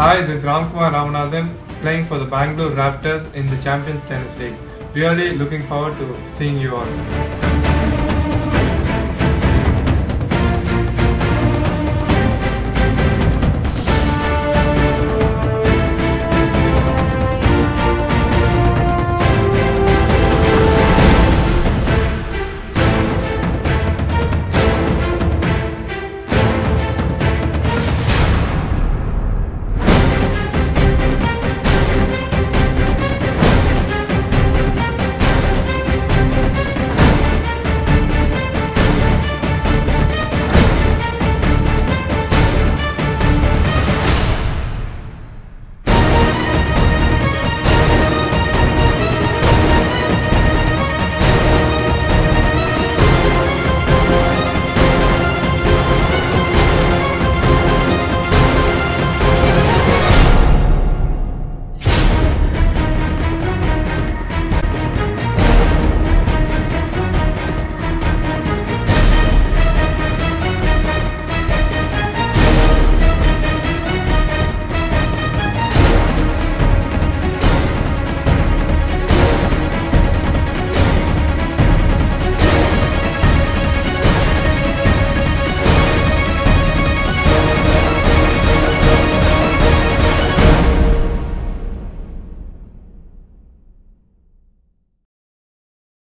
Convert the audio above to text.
Hi, this is Ramkumar Ramanathan playing for the Bangalore Raptors in the Champions Tennis League. Really looking forward to seeing you all.